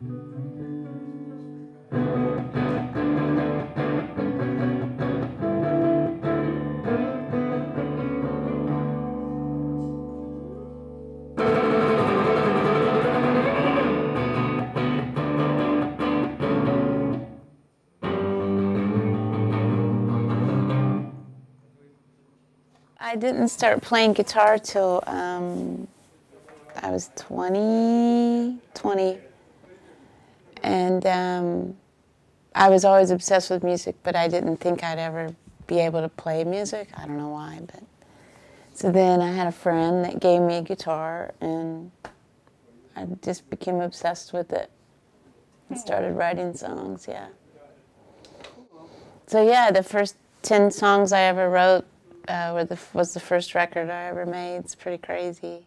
I didn't start playing guitar till um, I was 20, 20. And um, I was always obsessed with music, but I didn't think I'd ever be able to play music. I don't know why, but so then I had a friend that gave me a guitar, and I just became obsessed with it and started writing songs. Yeah. So yeah, the first ten songs I ever wrote uh, were the, was the first record I ever made. It's pretty crazy.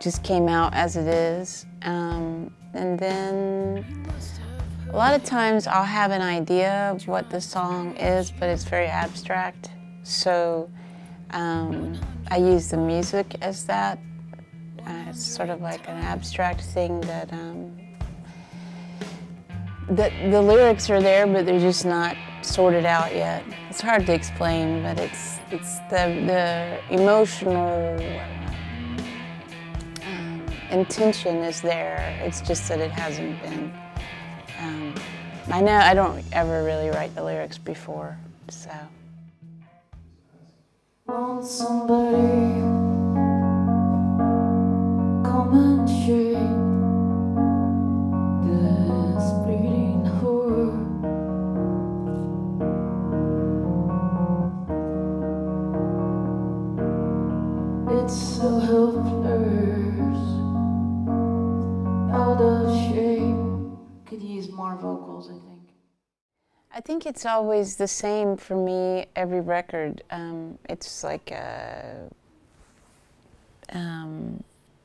just came out as it is. Um, and then a lot of times I'll have an idea of what the song is, but it's very abstract. So um, I use the music as that. Uh, it's sort of like an abstract thing that, um, that the lyrics are there, but they're just not sorted out yet. It's hard to explain, but it's, it's the, the emotional intention is there. It's just that it hasn't been. Um, I know I don't ever really write the lyrics before, so. Want somebody come and this bleeding. It's so more vocals, I think. I think it's always the same for me every record. Um, it's like a, um,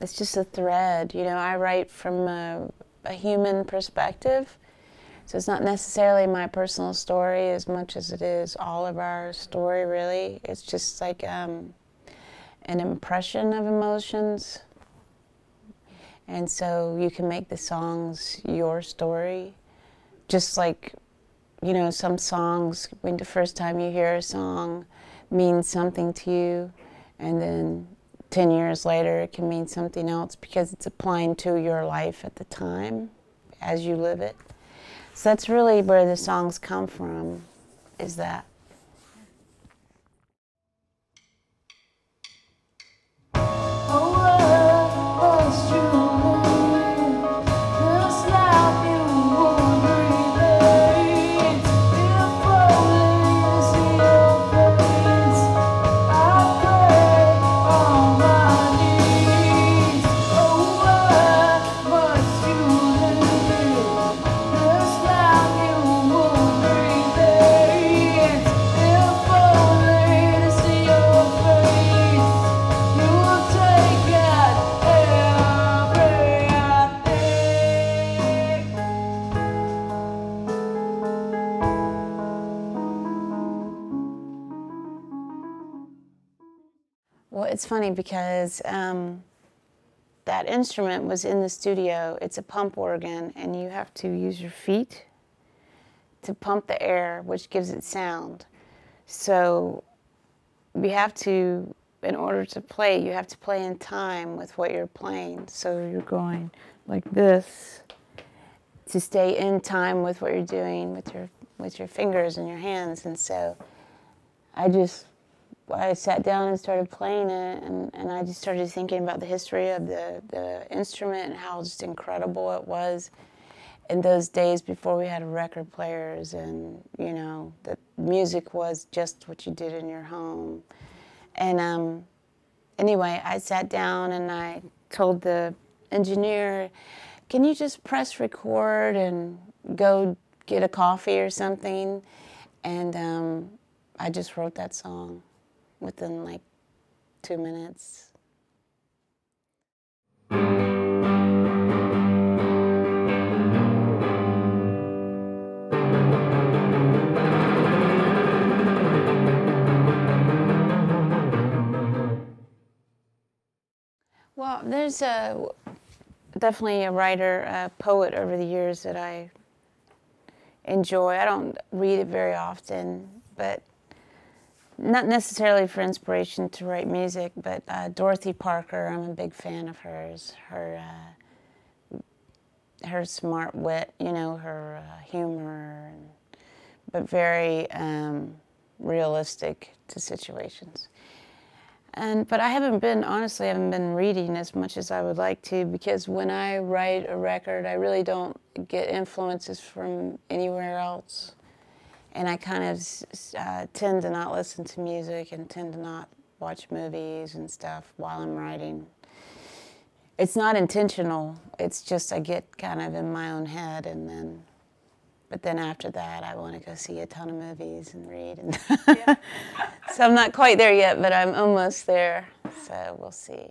it's just a thread. You know, I write from a, a human perspective. So it's not necessarily my personal story as much as it is all of our story, really. It's just like um, an impression of emotions. And so you can make the songs your story. Just like, you know, some songs, when the first time you hear a song, means something to you, and then 10 years later it can mean something else because it's applying to your life at the time as you live it. So that's really where the songs come from, is that. It's funny because um, that instrument was in the studio. It's a pump organ, and you have to use your feet to pump the air, which gives it sound. So we have to, in order to play, you have to play in time with what you're playing. So you're going like this to stay in time with what you're doing with your with your fingers and your hands. And so I just I sat down and started playing it, and, and I just started thinking about the history of the, the instrument and how just incredible it was in those days before we had record players, and you know, that music was just what you did in your home. And um, anyway, I sat down and I told the engineer, can you just press record and go get a coffee or something? And um, I just wrote that song within like two minutes. Well, there's a definitely a writer, a poet over the years that I enjoy. I don't read it very often, but not necessarily for inspiration to write music, but uh, Dorothy Parker, I'm a big fan of hers. Her, uh, her smart wit, you know, her uh, humor, and, but very um, realistic to situations. And, but I haven't been, honestly, I haven't been reading as much as I would like to because when I write a record, I really don't get influences from anywhere else. And I kind of uh, tend to not listen to music and tend to not watch movies and stuff while I'm writing. It's not intentional, it's just I get kind of in my own head and then but then after that, I want to go see a ton of movies and read. And so I'm not quite there yet, but I'm almost there. So we'll see.